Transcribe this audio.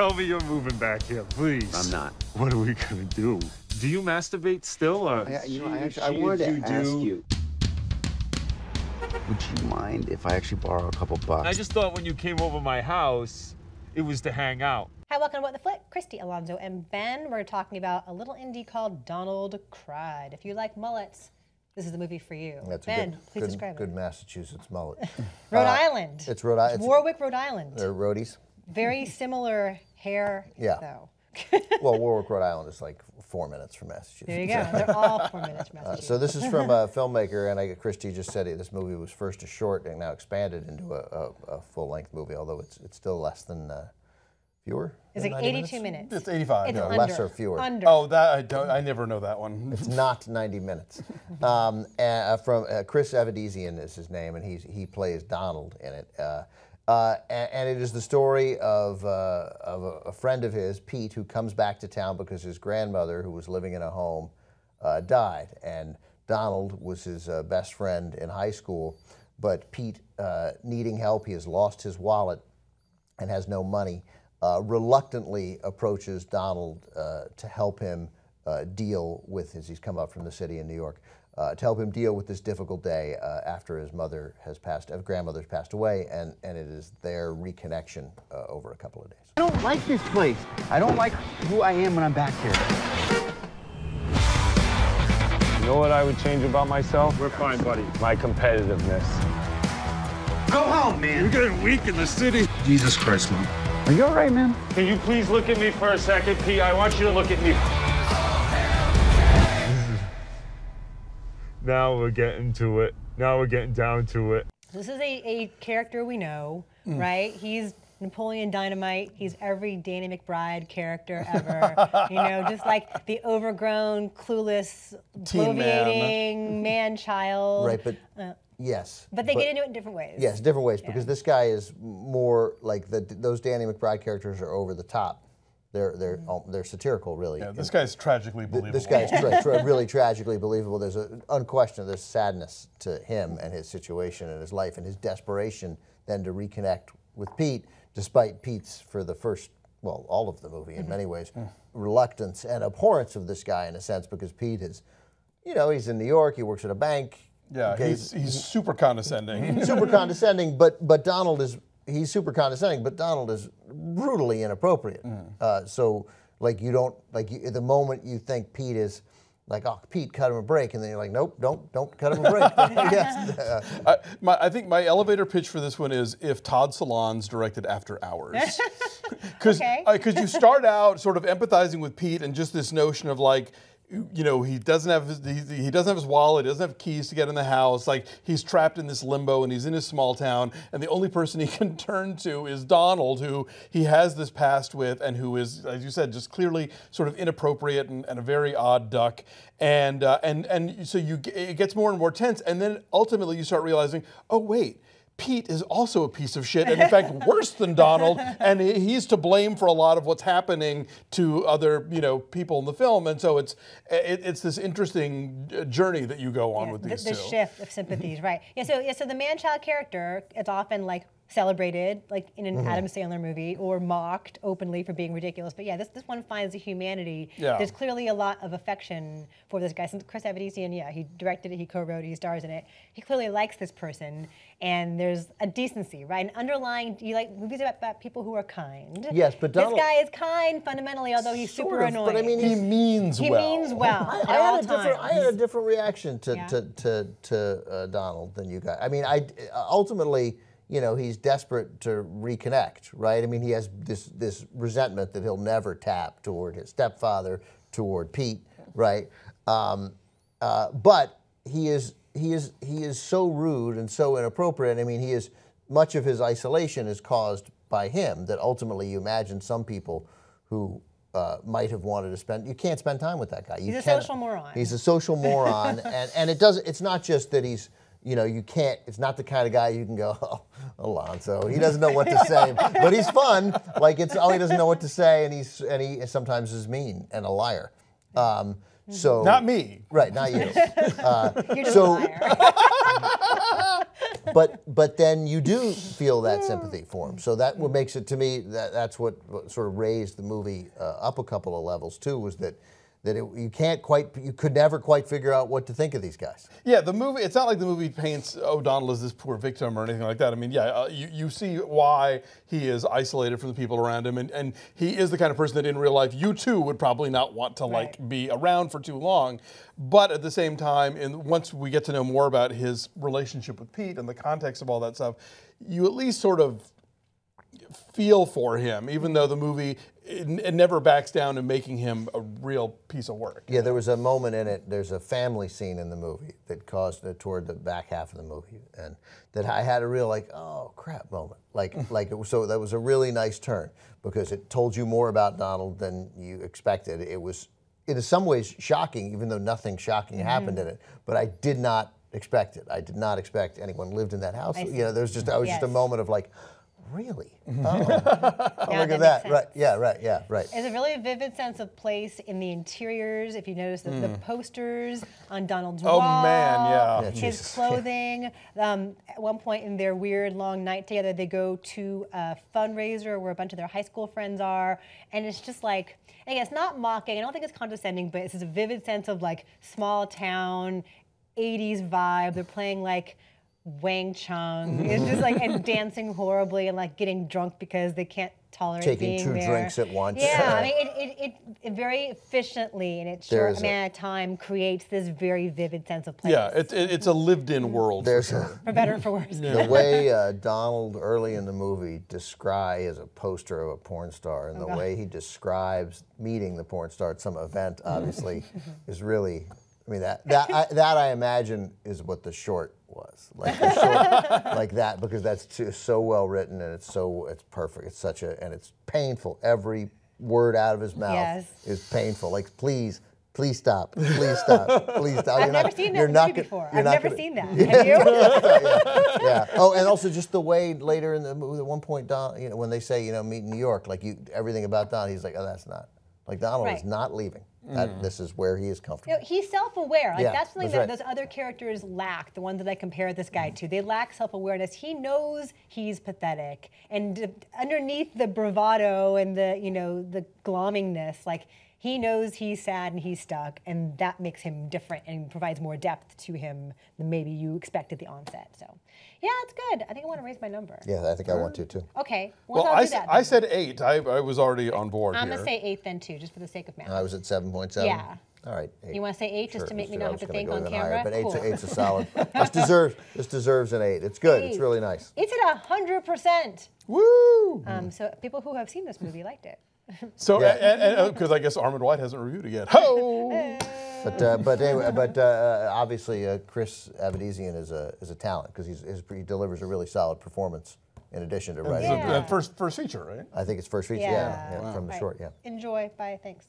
tell me you're moving back here, please. I'm not. What are we gonna do? Do you masturbate still, or I, you know, I, actually, I She- wanted to you ask do- you. Would you mind if I actually borrow a couple bucks? I just thought when you came over my house, it was to hang out. Hi, welcome to What the Flick. Christy Alonso and Ben. We're talking about a little indie called Donald Cried. If you like mullets, this is the movie for you. That's ben, a good, please good, describe good it. Massachusetts mullet. Rhode Uh, Island. It's Rhode Island. Warwick, Rhode Island. They're roadies. Very similar hair, Yeah. though. Well, Warwick, Rhode Island is like four minutes from Massachusetts. There you go. They're all four minutes from Uh, so this is from a filmmaker, and I, Christy just said it. This movie was first a short and now expanded into a, a, a full-length movie, although it's it's still less than uh, fewer. it's than like 82 minutes. It's 85. It's No, under. less or fewer. Under. Oh, that I don't. I never know that one. It's not 90 minutes. Um, uh, from uh, Kris Avedisian is his name, and he's, he plays Donald in it. Uh, and, and it is the story of, uh, of a, a friend of his, Pete, who comes back to town because his grandmother, who was living in a home, uh, died. And Donald was his uh, best friend in high school. But Pete, uh, needing help, he has lost his wallet and has no money, reluctantly approaches Donald to help him deal with, as he's come up from the city in New York, uh, to help him deal with this difficult day uh, after his mother has passed, uh, grandmother's passed away, and, and it is their reconnection uh, over a couple of days. I don't like this place. I don't like who I am when I'm back here. You know what I would change about myself? We're fine, buddy. My competitiveness. Go home, man. You're getting weak in the city. Jesus Christ, Mom. Are you all right, man? Can you please look at me for a second, Pete? I want you to look at me. Now we're getting to it. Now we're getting down to it. This is a, a character we know, mm. right? He's Napoleon Dynamite. He's every Danny McBride character ever. you know, just like the overgrown, clueless, Teen man. bloviating man child. Right, but uh, yes. But they get into it in different ways. Yes, different ways, because this guy is more like the, those Danny McBride characters are over the top. They're, they're, um, they're satirical, really. Yeah, this guy's tragically believable. This guy's tra- tra- really tragically believable. There's an unquestioned there's sadness to him and his situation and his life and his desperation then to reconnect with Pete, despite Pete's for the first well all of the movie in many ways reluctance and abhorrence of this guy in a sense because Pete is, you know, he's in New York. He works at a bank. yeah, Okay, he's he's super condescending. super condescending, but but Donald is he's super condescending, but Donald is brutally inappropriate. Uh, so like you don't like you, at the moment you think Pete is like oh Pete cut him a break, and then you're like nope don't don't cut him a break. yes. Uh, I, my, I think my elevator pitch for this one is if Todd Solondz directed After Hours. Because Okay. you start out sort of empathizing with Pete and just this notion of like, you know, he doesn't have his, he, he doesn't have his wallet, he doesn't have keys to get in the house. Like he's trapped in this limbo and he's in his small town, and the only person he can turn to is Donald, who he has this past with, and who is, as you said, just clearly sort of inappropriate and, and a very odd duck. And uh, and and so you it gets more and more tense, and then ultimately you start realizing, oh wait. Pete is also a piece of shit, and in fact, worse than Donald, and he's to blame for a lot of what's happening to other, you know, people in the film. And so it's it, it's this interesting uh, journey that you go on Yeah, with the, these the two. shift of sympathies, right? Yeah. So yeah. So the man-child character, it's often like celebrated, like in Mm-hmm. an Adam Sandler movie, or mocked openly for being ridiculous. But yeah, this this one finds the humanity. Yeah. There's clearly a lot of affection for this guy. Since Kris Avedisian, yeah, he directed it, he co-wrote it, he stars in it. He clearly likes this person, and there's a decency, right? An underlying. You like movies about, about people who are kind. Yes, but Donald- this guy is kind fundamentally, although he's super of, annoying. but I mean, he means he well. means well I, I had a different, I had a different reaction to Yeah. to to, to uh, Donald than you guys. I mean, I ultimately, you know, he's desperate to reconnect, right? I mean, he has this this resentment that he'll never tap toward his stepfather, toward Pete, right? Um, uh, but he is he is he is so rude and so inappropriate. I mean, he is much of his isolation is caused by him. That ultimately, you imagine some people who uh, might have wanted to spend. You can't spend time with that guy. You He's a social moron. He's a social moron, and and it doesn't. It's not just that he's. You know, you can't. It's not the kind of guy you can go, oh, Alonso. He doesn't know what to say, but he's fun. Like it's oh, he doesn't know what to say, and he's and he sometimes is mean and a liar. Um, so Not me. right? Not you. Uh, You're just so- a liar. but but then you do feel that sympathy for him. So that what makes it to me that that's what, what sort of raised the movie uh, up a couple of levels too was that that it, you can't quite you could never quite figure out what to think of these guys. Yeah, the movie. It's not like the movie paints O'Donnell as this poor victim or anything like that. I mean, yeah, uh, you, you see why he is isolated from the people around him, and, and he is the kind of person that in real life you too would probably not want to like be around for too long. But at the same time, and once we get to know more about his relationship with Pete and the context of all that stuff, you at least sort of feel for him, even though the movie it, it never backs down to making him a real piece of work. Yeah, there was a moment in it. There's a family scene in the movie that caused it toward the back half of the movie, and that I had a real like, oh crap moment. Like, like it was, so that was a really nice turn because it told you more about Donald than you expected. It was, in some ways, shocking, even though nothing shocking mm-hmm. happened in it. But I did not expect it. I did not expect anyone lived in that house. You know, there was just, I was just a moment of like, really? Oh, oh, Now look that at that. sense. Right? Yeah. Right. Yeah. Right. There's a really vivid sense of place in the interiors. If you notice the, the posters on Donald's Oh, wall, man, yeah. Yeah, his Jesus. clothing. Um, at one point in their weird long night together, they go to a fundraiser where a bunch of their high school friends are, and it's just like, again, it's not mocking. I don't think it's condescending, but it's this vivid sense of like small town, 80s vibe. They're playing like. Wang Chung It's just like and dancing horribly and like getting drunk because they can't tolerate Taking being two there. drinks at once. Yeah, I mean, it, it, it, it very efficiently and it There short is a- of time creates this very vivid sense of place. Yeah, it, it, it's a lived-in world. for There's sure. for better or for worse. the way uh, Donald early in the movie describes as a poster of a porn star, and the God. way he describes meeting the porn star at some event, obviously, is really. I mean that that I, that I imagine is what the short was like the short, like that because that's too, so well written and it's so it's perfect. It's such a and it's painful. Every word out of his mouth Yes. is painful. Like please. Please stop. Please stop. Please stop. I've You're never not- seen you're that not movie before. you're I've not never gonna- seen that. Have you? yeah. Oh, and also just the way later in the movie, at one point, Don, you know, when they say, you know, meet in New York, like you, everything about Don, he's like, oh, that's not. Like Donald is not leaving. That, mm. this is where he is You comfortable. know, he's self-aware. Like Yeah, that's something that's that right. those other characters lack. The ones that I compare this guy to, they lack self-awareness. He knows he's pathetic, and d- underneath the bravado and the you know the glommingness, like he knows he's sad and he's stuck, and that makes him different and provides more depth to him than maybe you expect at the onset. So, yeah, it's good. I think I want to raise my number. Yeah, I think I want to too. Okay, Well, well, I'll I, do s- that. I said eight. I, I was already on board I'm here. gonna say eight then too, just for the sake of math. I was at 7.7. Yeah. All right. Eight. You wanna say eight just to make me not have to think go on camera? Higher, but eight's, Cool. a, eight's a solid. this deserves this deserves an eight. It's good. It's really nice. It's at hundred percent. Woo! Um, so people who have seen this movie liked it. So, Yeah. and because I guess Armond White hasn't reviewed it yet. Ho! But uh, but anyway, but uh, obviously uh, Kris Avedisian is a is a talent because he's, his, he delivers a really solid performance in addition to writing. So, Yeah. uh, first, first feature, right? I think it's first feature. Yeah, Yeah. yeah, from the Right. short. Yeah. Enjoy. Bye. Thanks.